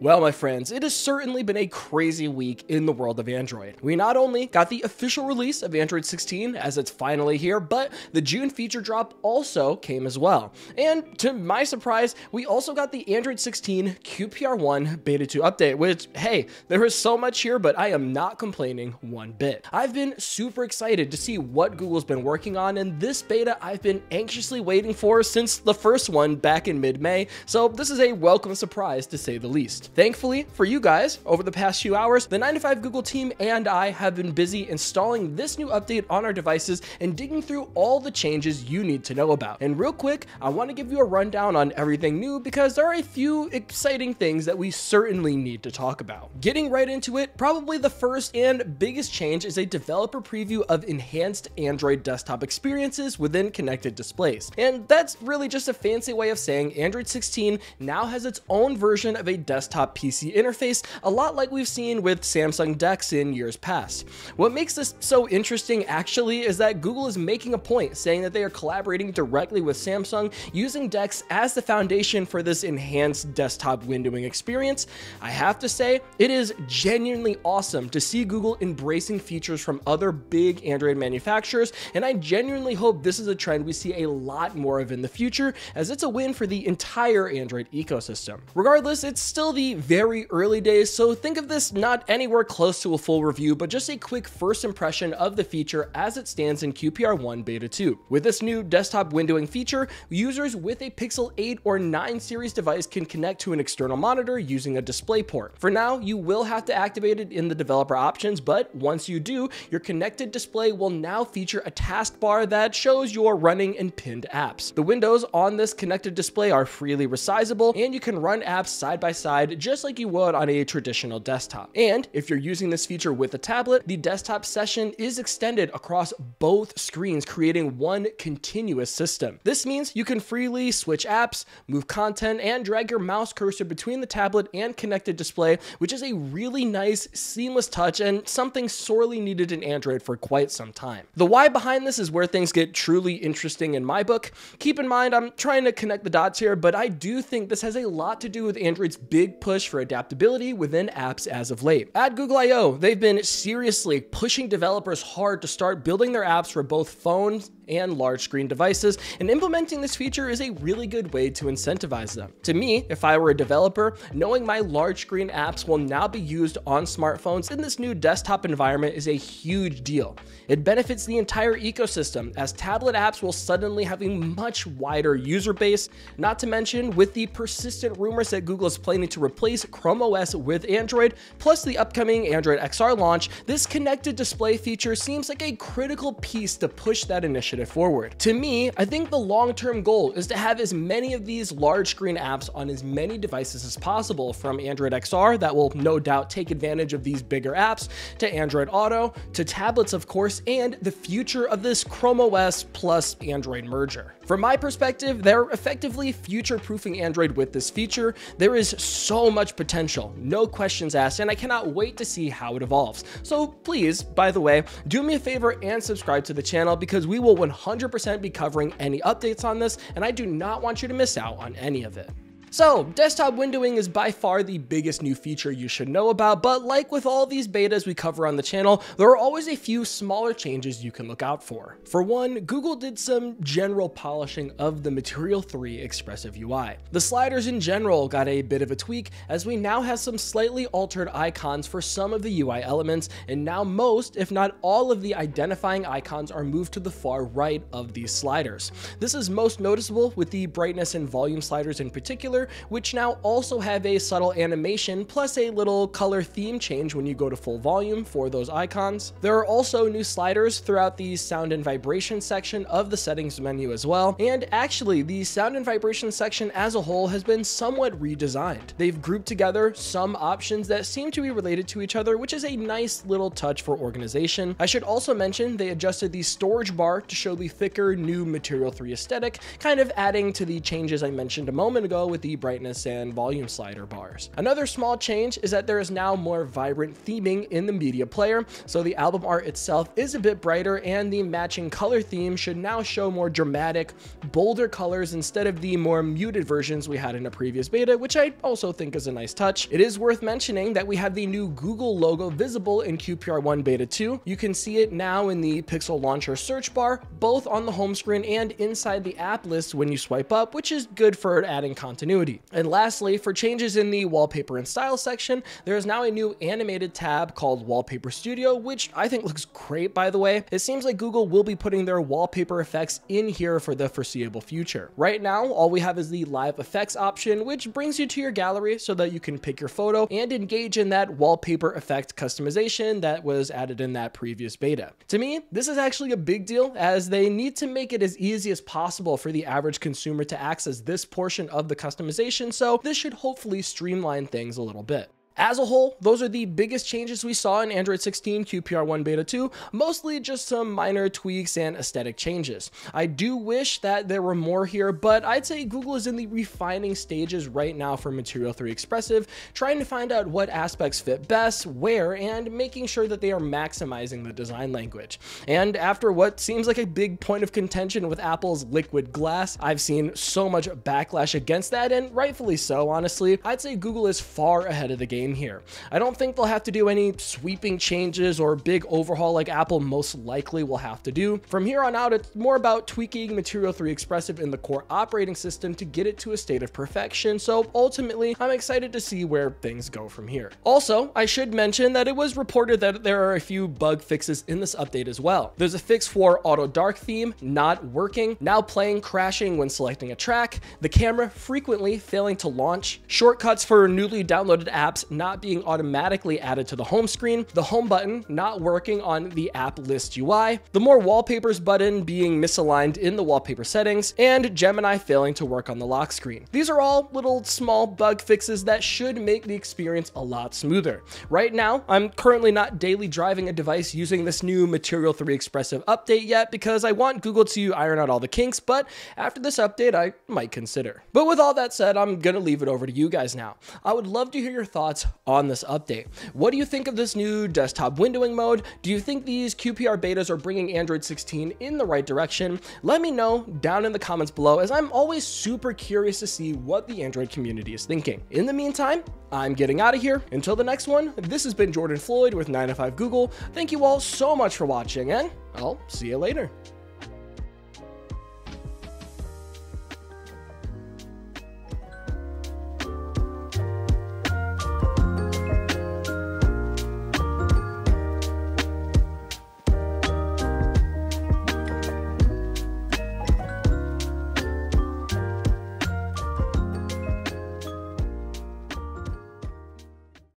Well, my friends, it has certainly been a crazy week in the world of Android. We not only got the official release of Android 16 as it's finally here, but the June feature drop also came as well. And to my surprise, we also got the Android 16 QPR1 Beta 2 update, which, hey, there is so much here, but I am not complaining one bit. I've been super excited to see what Google's been working on, and this beta I've been anxiously waiting for since the first one back in mid-May, so this is a welcome surprise to say the least. Thankfully for you guys, over the past few hours, the 9 to 5 Google team and I have been busy installing this new update on our devices and digging through all the changes you need to know about. And real quick, I want to give you a rundown on everything new because there are a few exciting things that we certainly need to talk about. Getting right into it, probably the first and biggest change is a developer preview of enhanced Android desktop experiences within connected displays. And that's really just a fancy way of saying Android 16 now has its own version of a desktop desktop PC interface, a lot like we've seen with Samsung DeX in years past. What makes this so interesting actually is that Google is making a point saying that they are collaborating directly with Samsung using DeX as the foundation for this enhanced desktop windowing experience. I have to say, it is genuinely awesome to see Google embracing features from other big Android manufacturers, and I genuinely hope this is a trend we see a lot more of in the future, as it's a win for the entire Android ecosystem. Regardless, it's still the very early days, so think of this not anywhere close to a full review, but just a quick first impression of the feature as it stands in QPR1 Beta 2. With this new desktop windowing feature, users with a Pixel 8 or 9 series device can connect to an external monitor using a display port. For now, you will have to activate it in the developer options, but once you do, your connected display will now feature a taskbar that shows your running and pinned apps. The windows on this connected display are freely resizable, and you can run apps side by side just like you would on a traditional desktop. And if you're using this feature with a tablet, the desktop session is extended across both screens, creating one continuous system. This means you can freely switch apps, move content, and drag your mouse cursor between the tablet and connected display, which is a really nice, seamless touch and something sorely needed in Android for quite some time. The why behind this is where things get truly interesting in my book. Keep in mind, I'm trying to connect the dots here, but I do think this has a lot to do with Android's big push for adaptability within apps as of late. At Google I/O, they've been seriously pushing developers hard to start building their apps for both phones and large screen devices, and implementing this feature is a really good way to incentivize them. To me, if I were a developer, knowing my large screen apps will now be used on smartphones in this new desktop environment is a huge deal. It benefits the entire ecosystem, as tablet apps will suddenly have a much wider user base, not to mention with the persistent rumors that Google is planning to replace Chrome OS with Android, plus the upcoming Android XR launch, this connected display feature seems like a critical piece to push that initiative initiative forward. To me, I think the long-term goal is to have as many of these large screen apps on as many devices as possible from Android XR that will no doubt take advantage of these bigger apps to Android Auto to tablets of course and the future of this Chrome OS plus Android merger. From my perspective, they're effectively future-proofing Android with this feature. There is so much potential, no questions asked, and I cannot wait to see how it evolves. So please, by the way, do me a favor and subscribe to the channel because we will 100% be covering any updates on this, and I do not want you to miss out on any of it. So, desktop windowing is by far the biggest new feature you should know about, but like with all these betas we cover on the channel, there are always a few smaller changes you can look out for. For one, Google did some general polishing of the Material 3 expressive UI. The sliders in general got a bit of a tweak, as we now have some slightly altered icons for some of the UI elements, and now most, if not all of the identifying icons are moved to the far right of these sliders. This is most noticeable with the brightness and volume sliders in particular, which now also have a subtle animation plus a little color theme change when you go to full volume for those icons. There are also new sliders throughout the sound and vibration section of the settings menu as well, and actually the sound and vibration section as a whole has been somewhat redesigned. They've grouped together some options that seem to be related to each other, which is a nice little touch for organization. I should also mention they adjusted the storage bar to show the thicker new Material 3 aesthetic, kind of adding to the changes I mentioned a moment ago with the the brightness and volume slider bars. Another small change is that there is now more vibrant theming in the media player, so the album art itself is a bit brighter and the matching color theme should now show more dramatic, bolder colors instead of the more muted versions we had in a previous beta, which I also think is a nice touch. It is worth mentioning that we have the new Google logo visible in QPR1 Beta 2. You can see it now in the Pixel Launcher search bar, both on the home screen and inside the app list when you swipe up, which is good for adding continuity. And lastly, for changes in the wallpaper and style section, there is now a new animated tab called Wallpaper Studio, which I think looks great by the way. It seems like Google will be putting their wallpaper effects in here for the foreseeable future. Right now, all we have is the live effects option, which brings you to your gallery so that you can pick your photo and engage in that wallpaper effect customization that was added in that previous beta. To me, this is actually a big deal as they need to make it as easy as possible for the average consumer to access this portion of the customization, so this should hopefully streamline things a little bit. As a whole, those are the biggest changes we saw in Android 16 QPR1 Beta 2, mostly just some minor tweaks and aesthetic changes. I do wish that there were more here, but I'd say Google is in the refining stages right now for Material 3 Expressive, trying to find out what aspects fit best, where, and making sure that they are maximizing the design language. And after what seems like a big point of contention with Apple's liquid glass, I've seen so much backlash against that, and rightfully so, honestly. I'd say Google is far ahead of the game here. I don't think they'll have to do any sweeping changes or big overhaul like Apple most likely will have to do. From here on out, it's more about tweaking Material 3 Expressive in the core operating system to get it to a state of perfection, so ultimately, I'm excited to see where things go from here. Also, I should mention that it was reported that there are a few bug fixes in this update as well. There's a fix for Auto Dark theme not working, now playing crashing when selecting a track, the camera frequently failing to launch, shortcuts for newly downloaded apps not being automatically added to the home screen, the home button not working on the app list UI, the more wallpapers button being misaligned in the wallpaper settings, and Gemini failing to work on the lock screen. These are all little small bug fixes that should make the experience a lot smoother. Right now, I'm currently not daily driving a device using this new Material 3 Expressive update yet because I want Google to iron out all the kinks, but after this update, I might consider. But with all that said, I'm gonna leave it over to you guys now. I would love to hear your thoughts on this update. What do you think of this new desktop windowing mode? Do you think these QPR betas are bringing Android 16 in the right direction? Let me know down in the comments below as I'm always super curious to see what the Android community is thinking. In the meantime, I'm getting out of here. Until the next one, this has been Jordan Floyd with 9to5 Google. Thank you all so much for watching and I'll see you later.